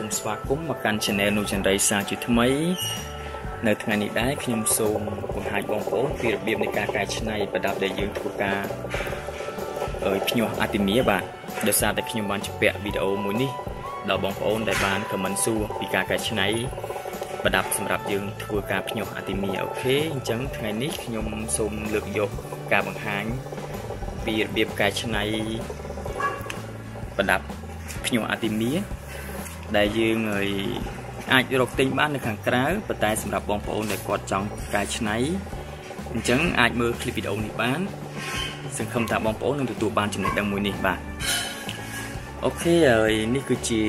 បាទសូមស្វាគមន៍មកកាន់ Channel នូចន្រីសាជាថ្មី នៅថ្ងៃនេះដែរខ្ញុំសូមបង្ហាញបងប្អូនពីរបៀបនៃការកែច្នៃប្រដាប់ដែលយើងធ្វើការអើយភ្ញាស់អាទីមៀបាទដោយសារតែខ្ញុំបានជពាក់វីដេអូមួយនេះដល់បងប្អូនដែលបានខមមិនសួរពីការកែច្នៃប្រដាប់សម្រាប់យើងធ្វើការភ្ញាស់អាទីមៀអូខេអញ្ចឹងថ្ងៃនេះខ្ញុំសូមលើកយកការបង្ហាញពីរបៀបកែច្នៃប្រដាប់ភ្ញាស់អាទីមៀ ដែលយើងអាចរកទិញបាននៅខាងក្រៅប៉ុន្តែសម្រាប់បងប្អូនដែលគាត់ចង់កែច្នៃអញ្ចឹងអាចមើលคลิปវីដេអូនេះបានសង្ឃឹមថាបងប្អូននឹងទទួលបានចំណេះដឹងមួយនេះបាទអូខេហើយនេះគឺជា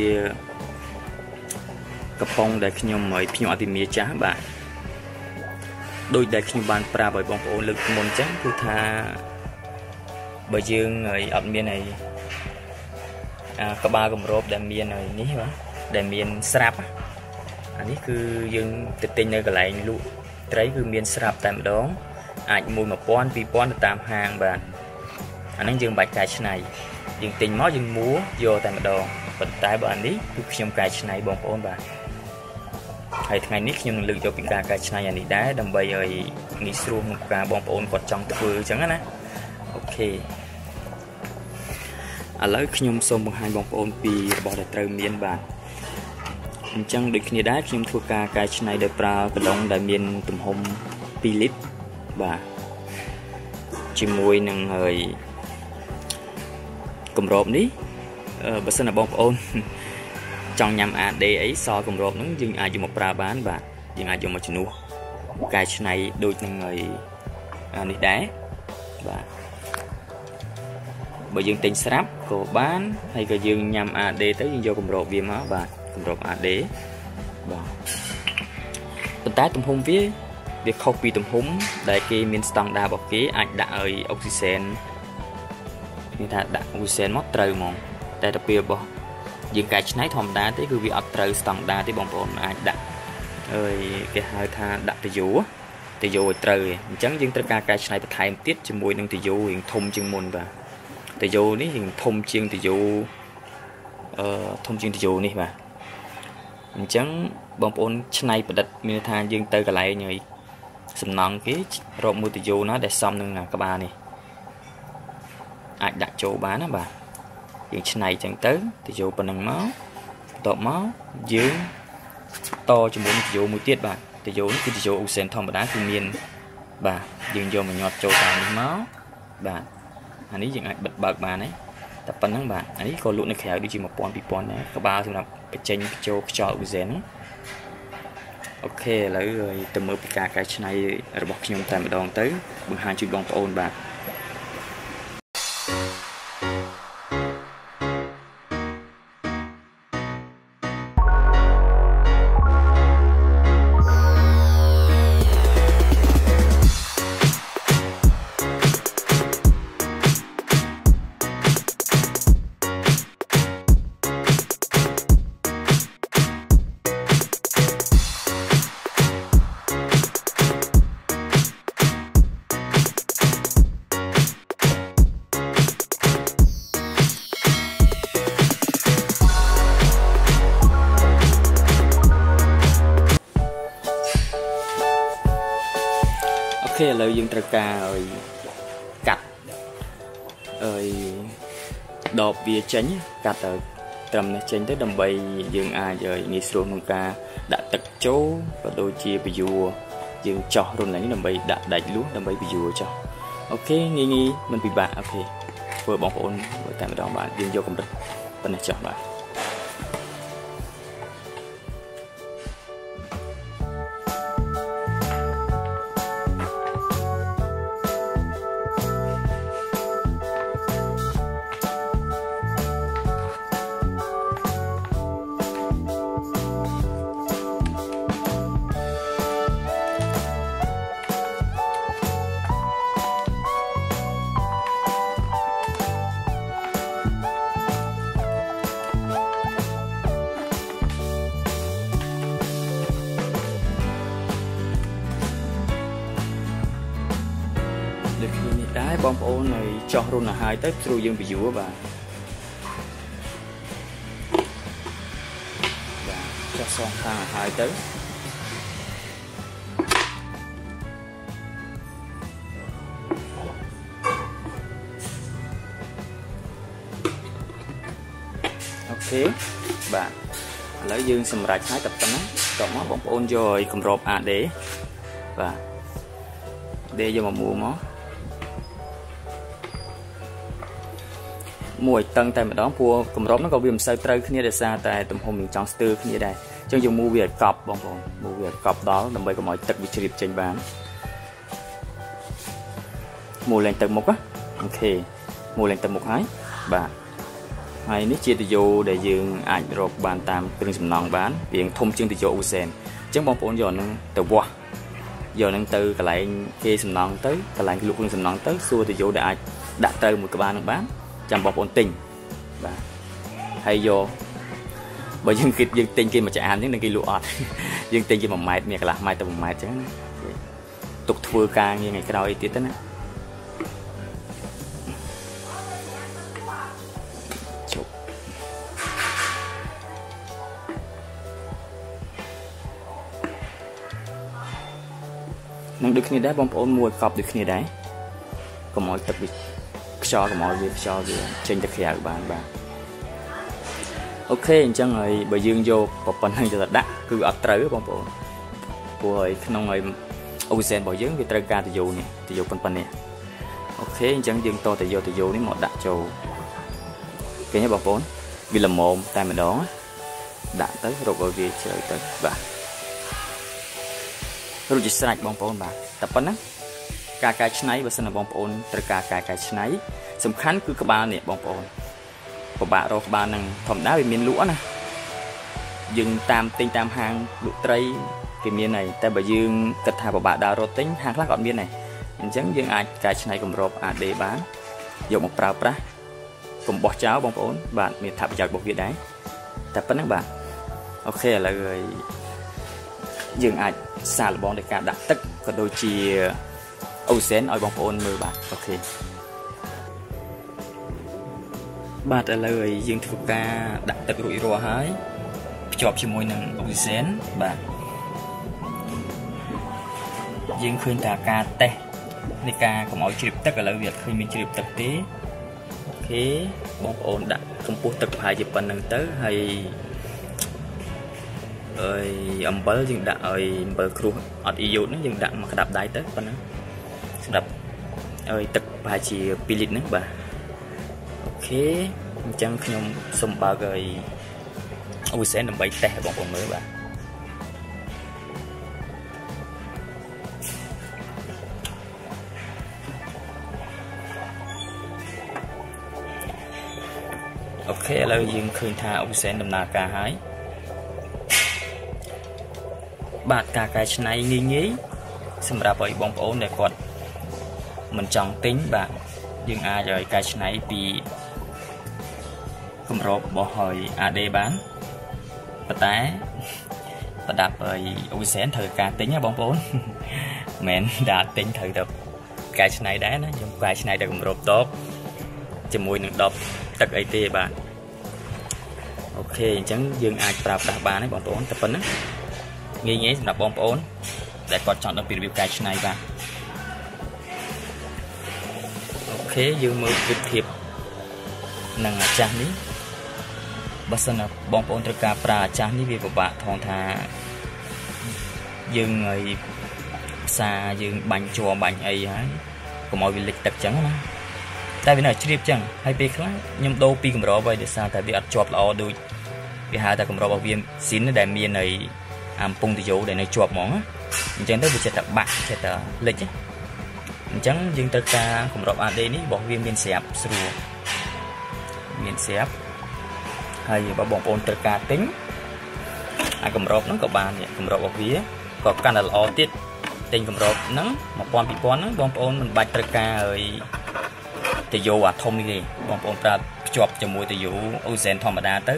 កំប៉ុងដែលខ្ញុំឲ្យភ្ញៀវអតិមាចាស់បាទដោយដែលខ្ញុំបានប្រាប់ឲ្យបងប្អូនលើកមុនអញ្ចឹងគឺថាបើយើងឲ្យអត់មានអីក្បាលគម្របដែលមានឲ្យនេះបាទ ដែលមានស្រាប់អានេះគឺយើងទៅទិញនៅកន្លែងលក់ត្រីគឺមានស្រាប់តែម្ដងអាចមួយ1000 2000ទៅតាមហាងបាទអាហ្នឹងយើងបាច់កែច្នៃយើងទិញមកយើងមួយកតែម្ដងប៉ុន្តែបើអានេះគឺខ្ញុំកែច្នៃបងប្អូនបាទហើយថ្ងៃនេះខ្ញុំនឹងលើកយកពីការកែច្នៃអានេះដែរដើម្បីឲ្យងាយស្រួលក្នុងការបងប្អូនគាត់ចង់ធ្វើអញ្ចឹងណាអូខេឥឡូវខ្ញុំសូមបង្ហាញបងប្អូនពីរបស់ដែលត្រូវមានបាទ អញ្ចឹងដូចគ្នាដែរខ្ញុំធ្វើការកែច្នៃដោយប្រើកណ្ដុងដែលមានទំហំ2លីត្របាទជាមួយនឹងហើយគម្របនេះបើសិនណាបងប្អូនចង់ញ៉ាំ AD អីសគម្របហ្នឹងយើងអាចយកមកប្រើបាន បាទយើងអាចយកមកជំនួសកែច្នៃដូចនឹងហើយនេះដែរបាទបើយើងទិញស្រាប់ក៏បានហើយក៏យើងញ៉ាំ AD ទៅយើងយកគម្របវាមកបាទ គម្រប AD បាទប៉ុន្តែទំហំវាវាខុសពីទំហំ ដែលគេមានស្តង់ដាររបស់គេអាចដាក់ឲ្យអុកស៊ីសែនមានថាដាក់អុកស៊ីសែនមកត្រូវហ្មង តែទៅពេលរបស់យើងកែច្នៃធម្មតាទេគឺវាអត់ត្រូវស្តង់ដារទេបងប្អូនអាចដាក់អើយគេហៅថាដាក់តយោតយោឲ្យត្រូវអញ្ចឹងយើងត្រូវការកែច្នៃបន្ថែមទៀតជាមួយនឹងតយោរៀងធំជាងមុនបាទតយោនេះរៀងធំជាងតយោអឺធំជាងតយោនេះបាទ អញ្ចឹងបងប្អូនឆ្នៃប្រឌិតមានថាយើងទៅកន្លែងហើយសំណង់គេរកមួយតយោណាដែលសមនឹងក្បាលនេះអាចដាក់ចូលបានណាបាទយើងឆ្នៃអញ្ចឹងទៅតយោប៉ុណ្ណឹងមកបន្ទាប់មកយើងតជាមួយនឹងតយោមួយទៀតបាទតយោនេះគឺតយោអ៊ូសែនធម្មតាគឺមាន បាទយើងយកមកញាត់ចូលតាមនេះមកបាទអានេះយើងអាចបិទបើកបានហើយ តែប៉ុណ្ណឹងបាទអានេះក៏លក់នៅក្រៅដូចជា1000 2000ដែរក្បាលសម្រាប់បញ្ចេញចូលខ្យល់អ៊ូសែនហ្នឹងអូខេឥឡូវទៅមើលពីការកែច្នៃរបស់ខ្ញុំតែម្ដងទៅបង្ហាញជូនបងប្អូនបាទ ខេឥឡូវយើងត្រូវការឲ្យកាត់អើយដបវាចេញកាត់ទៅត្រឹមនេះចេញទៅដើម្បីយើងអាចឲ្យងាយស្រួលក្នុងការដាក់ទឹកចូលក៏ដូចជាពយួរយើងចោះរុនឡើងដើម្បីដាក់ដាច់លួសដើម្បីពយួរចោះអូខេងាយងាយមិនពិបាកអូខេធ្វើបងប្អូនតែម្ដងបាទយើងយកកម្រិតប៉ុណ្ណេះចោះបាទ ដូចគ្នានេះដែរបងប្អូននៅចោះរុនឲ្យហើយទៅស្រួលយើង view បាទចុះសងខាងឲ្យហើយទៅអូខេបាទឥឡូវយើងសម្រេចហើយតែប៉ុណ្ណឹងតោះមកបងប្អូនយកឲ្យគម្រប AD បាទ D យកមកមួមក មួយតឹងតែម្ដងព្រោះគម្របហ្នឹងក៏វាមិនសូវត្រូវគ្នាដោយសារតែទំហំនឹងចង់ស្ទើរគ្នាដែរអញ្ចឹងយើងមូវាឲ្យកប់បងប្អូនមូវាឲ្យកប់ដល់ដើម្បីកុំឲ្យទឹកវាជ្រាបចេញបានមូលេងទឹកមុខអូខេមូលេងទឹកមុខហើយបាទហើយនេះជាទយោដែលយើងអាចរកបានតាមគ្រឿងសំណង់បានវាធំជាងទយោអ៊ូសែនអញ្ចឹងបងប្អូនយកនឹងទៅវាស់យកនឹងទៅកន្លែងគេសំណង់ទៅកន្លែងលក់គ្រឿងសំណង់ទៅសួរទយោដែលអាចដាក់ត្រូវមួយក្បាលនឹងបាន ចាំបងប្អូនទិញបាទហើយយកបើយើងគិតយើងទិញគេមួយចានហ្នឹងនឹងគេលក់អត់យើងទិញគេ1ម៉ែត្រមានកន្លះម៉ែត្រទៅ1ម៉ែត្រអញ្ចឹងណាទុកធ្វើការងារថ្ងៃក្រោយទៀតទៅណាជប់នឹងដូចគ្នាដែរបងប្អូនមួយកប់ដូចគ្នាដែរកុំឲ្យទឹកវា ខ្យល់កុំឲ្យវាខ្យល់វាចេញទៅក្រៅបានបាទអូខេអញ្ចឹងហើយបើយើងយកប៉ុណ្ណឹងទៅដាក់គឺអត់ត្រូវបងប្អូនព្រោះហើយក្នុងហើយអូសែនរបស់យើងវាត្រូវការតយោនេះតយោប៉ុណ្ណេះអូខេអញ្ចឹងយើងតតយោតយោនេះមកដាក់ចូលឃើញទេបងប្អូនវាល្មមតែម្ដងដាក់ទៅរកឲ្យវាជ្រៅទៅបាទរួចជាស្រេចបងប្អូនបាទតែប៉ុណ្ណឹង ការកែច្នៃបើសិនជាបងប្អូនត្រូវការការកែច្នៃសំខាន់គឺក្បាលនេះបងប្អូនពិបាករកក្បាលហ្នឹងធម្មតាវាមានលក់ណាយើងតាមទិញតាមហាងលក់ត្រីគេមានហើយតែបើយើងគិតថាពិបាកដើររត់ទិញហាងខ្លះក៏អត់មានដែរអញ្ចឹងយើងអាចកែច្នៃគម្រប AD បានយកមកប្រើប្រាស់កុំបោះចោលបងប្អូន បាទមានថាប្រយោជន៍របស់វាដែរតែប៉ុណ្្នឹងបាទអូខេឥឡូវយើងអាចសាកល្បងដោយការដាក់ទឹកក៏ដូចជា អូសែនឲ្យបងប្អូនមើលបាទអូខេបាទឥឡូវឲ្យយើងធ្វើការដាក់ទឹករួចរាល់ហើយភ្ជាប់ជាមួយនឹងអូសែនបាទយើងឃើញតែការតេស្តនៃការកុំឲ្យជ្រាបទឹកឥឡូវវាឃើញមានជ្រាបទឹកទេអូខេបងប្អូនដាក់កម្ពស់ទឹកប្រហែលជាប៉ុណ្្នឹងទៅហើយអើយអំបិលយើងដាក់ឲ្យអំបិលគ្រួសអត់អ៊ីយ៉ូតហ្នឹងយើងដាក់មកក្តាប់ដៃទៅប៉ុណ្ណឹងសម្រាប់ ឲ្យទឹកប្រហែលជា2លីត្រហ្នឹងបាទអូខេអញ្ចឹងខ្ញុំសូមបើកឲ្យអូសែនដើម្បីតេស្តបងប្អូនមើលបាទអូខេឥឡូវយើងឃើញថាអូសែនដំណើរការហើយបាទការកែច្នៃងាយងាយសម្រាប់ឲ្យបងប្អូនដែលគាត់ មិនចង់ទិញបាទយើងអាចឲ្យកែច្នៃពីគម្របរបស់ហើយ AD បានប៉ុន្តែប្រដាប់ឲ្យអូសែនត្រូវការទិញណាបងប្អូនមិនដាក់ទិញត្រូវតែកែច្នៃដែរណាខ្ញុំកែច្នៃតែគម្របដបជាមួយនឹងដបទឹកអីទេបាទអូខេអញ្ចឹងយើងអាចប្រើប្រាស់បានហើយបងប្អូនតែប៉ុណ្ណឹងងាយងាយសម្រាប់បងប្អូនដែលគាត់ចង់ដឹងពីរបៀបកែច្នៃបាទ ខេយើងមើលប្រៀបធៀបនឹងអាចាស់នេះបើសិនណាបងប្អូនត្រូវការប្រើអាចាស់នេះវាពិបាកថងថាយើងឲ្យផ្សារយើងបាញ់ជាប់បាញ់អីហើយកុំឲ្យវាលិចទឹកចឹងណាតែវានៅជ្រាបចឹងហើយពេលខ្លះខ្ញុំដូរពីកម្រໄວដោយសារតែវាអត់ជាប់ល្អដូចវាហៅថាកម្ររបស់វាស៊ីនដែលមាននៅអាំពងតយោដែលនៅជាប់ហ្មងអញ្ចឹងទៅវាចិត្តតែបាក់ចិត្តតែលិចណា អញ្ចឹងយើងត្រូវការកម្រប AD នេះរបស់វាមានស្រាប់ស្រួលមានស្រាប់ហើយបើបងប្អូនត្រូវការទិញអាកម្របហ្នឹងក៏បានកម្របរបស់វាក៏កាន់តែល្អទៀតទិញកម្របហ្នឹង1000 2000ហ្នឹងបងប្អូនមិនបាច់ត្រូវការឲ្យតយោអាធំនេះទេបងប្អូនប្រើភ្ជាប់ជាមួយតយោអូសែនធម្មតាទៅ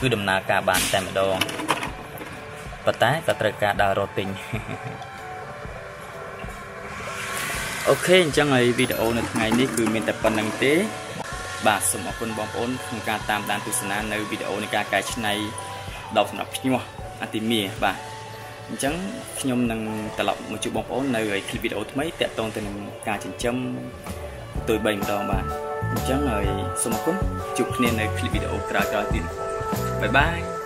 គឺដំណើរការបានតែម្ដងប៉ុន្តែក៏ត្រូវការដើររត់ទិញ អូខេអញ្ចឹងហើយវីដេអូនៅថ្ងៃនេះគឺមានតែប៉ុណ្្នឹងទេ បាទសូមអរគុណបងប្អូនក្នុងការតាមដានទស្សនានៅវីដេអូនៃការកែច្នៃដបសម្រាប់ភ្ញាស់ អតិមាបាទអញ្ចឹងខ្ញុំនឹងត្រឡប់មកជួបបងប្អូននៅคลิปវីដេអូថ្មីតាក់ទងទៅនឹងការចិញ្ចឹមទុយ3ម្ដងបាទអញ្ចឹងហើយសូមអរគុណជួបគ្នានៅคลิปវីដេអូក្រោយៗទៀតបាយបាយ